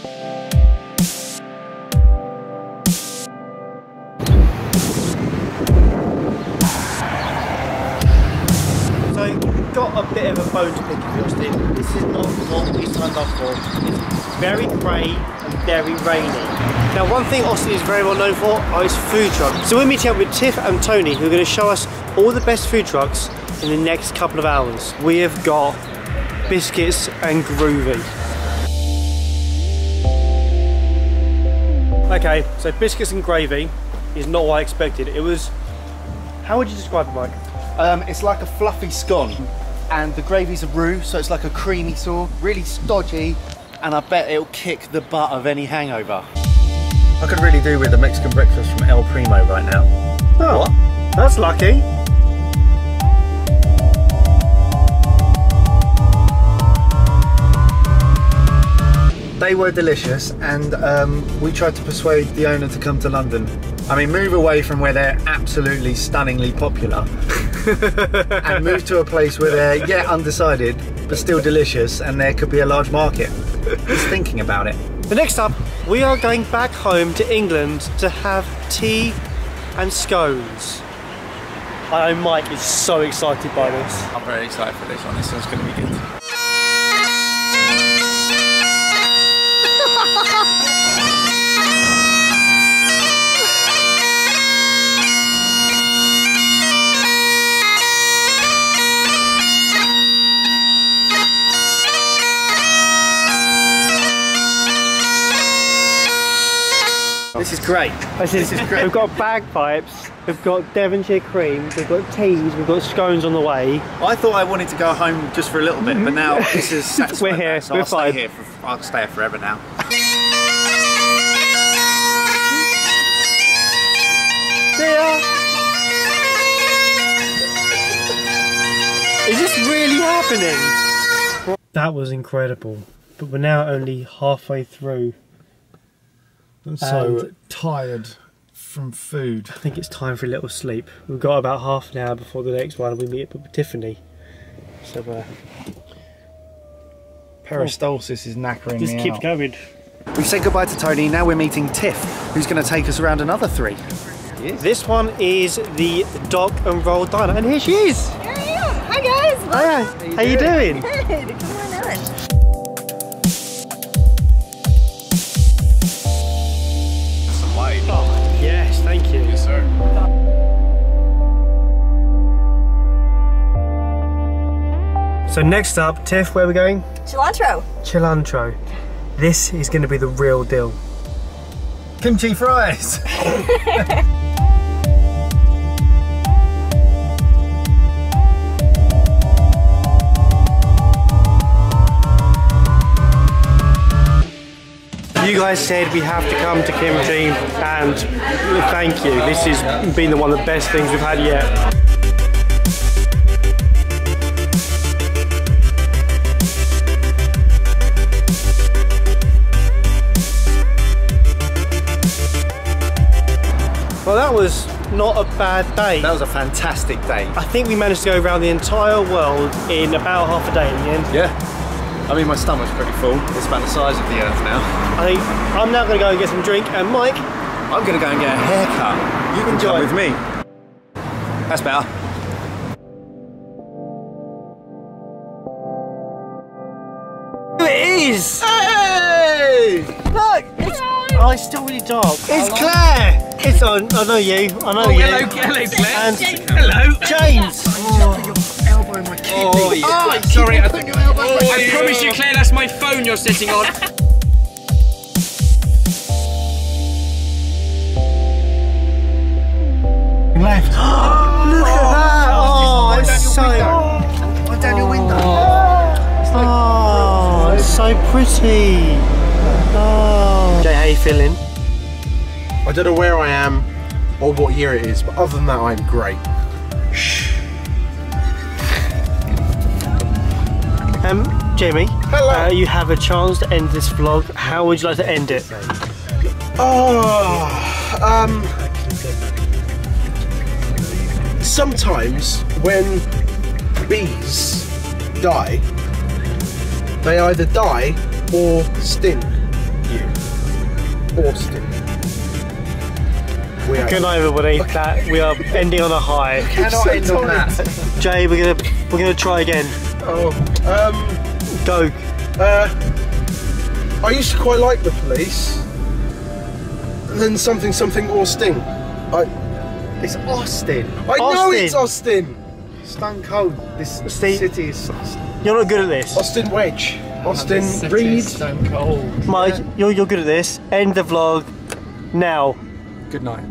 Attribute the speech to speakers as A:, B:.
A: So, got a bit of a bone to pick with Austin. This is not what we signed up for. It's very grey and very rainy. Now, one thing Austin is very well known for are his food trucks. So we're meeting up with Tiff and Tony, who are going to show us all the best food trucks in the next couple of hours. We have got biscuits and groovy. Okay, so biscuits and gravy is not what I expected. It was, how would you describe it, Mike?
B: Um, it's like a fluffy scone, and the gravy's a roux, so it's like a creamy sauce, really stodgy, and I bet it'll kick the butt of any hangover.
C: I could really do with a Mexican breakfast from El Primo right now.
A: Oh, that's lucky.
C: They were delicious, and um, we tried to persuade the owner to come to London. I mean, move away from where they're absolutely stunningly popular and move to a place where they're, yet undecided, but still delicious, and there could be a large market. Just thinking about it.
A: But next up, we are going back home to England to have tea and scones. I know Mike is so excited by this.
D: I'm very excited for this one. This one's going to be good.
B: This is great.
A: This is, great. We've got bagpipes, we've got Devonshire cream, we've got teas, we've got scones on the way.
B: I thought I wanted to go home just for a little bit, but now this is
A: We're here,
B: that, so
A: we're
B: I'll
A: fine.
B: stay here. For, I'll stay here forever now.
A: See ya! Is this really happening? That was incredible. But we're now only halfway through.
E: I'm so
A: And-
E: tired from food.
A: I think it's time for a little sleep. We've got about half an hour before the next one we meet up with Tiffany. So uh,
E: Peristalsis is knackering
A: just
E: me
A: keep
E: out.
A: going.
B: We've said goodbye to Tony. Now we're meeting Tiff, who's going to take us around another three.
A: This one is the Dog and Roll Diner, and here she is.
F: Here I am. Hi guys.
A: Hi, how are you doing?
F: Good. Come on
A: So next up, Tiff, where are we going?
F: Chilantro.
A: Chilantro. This is going to be the real deal.
E: Kimchi fries!
A: You guys said we have to come to Kimchi, and thank you. This has been one of the best things we've had yet. Was not a bad day.
B: That was a fantastic day.
A: I think we managed to go around the entire world in about half a day in the end.
B: Yeah. I mean, my stomach's pretty full. It's about the size of the earth now.
A: I think I'm now going to go and get some drink, and Mike,
B: I'm going to go and get a haircut. You can join with me. That's better.
A: it is!
B: Hey!
A: Look! It's, oh, it's still really dark. It's Claire! It's, oh, I know you, I know oh, you.
D: Hello, hello, Claire.
A: And
D: Hello.
A: James!
D: Oh, yeah. sorry. I, I promise you, Claire, that's my phone you're sitting on.
E: Left.
A: Look at that! Oh, oh it's so...
B: Wind down your window.
A: Oh, it's oh, so pretty. Oh. Jay, how you feeling?
G: I don't know where I am or what year it is, but other than that, I'm great.
A: Um, Jamie, uh, you have a chance to end this vlog. How would you like to end it?
G: Oh, um, sometimes when bees die, they either die or sting you. Austin. We are.
A: Good night, everybody. That we are ending on a high.
B: Cannot
G: so
B: end on that.
A: Jay, we're gonna we're gonna try again.
G: Oh, um,
A: Go.
G: uh, I used to quite like the police. And then something, something Austin. I,
B: It's Austin.
G: I know it's Austin.
B: Stone cold. This
A: Steve-
B: city is.
A: You're not good at this.
G: Austin Wedge. Austin Reed.
D: Stone cold.
A: Mike, you're you're good at this. End the vlog now.
D: Good night.